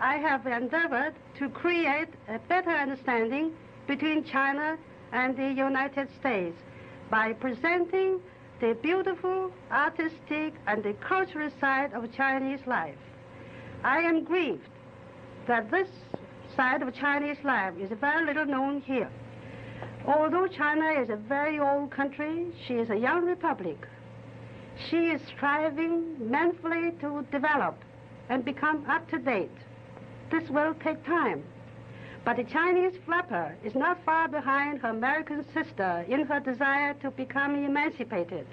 I have endeavored to create a better understanding between China and the United States by presenting the beautiful, artistic, and the cultural side of Chinese life. I am grieved that this side of Chinese life is very little known here. Although China is a very old country, she is a young republic. She is striving manfully to develop and become up to date. This will take time. But the Chinese flapper is not far behind her American sister in her desire to become emancipated.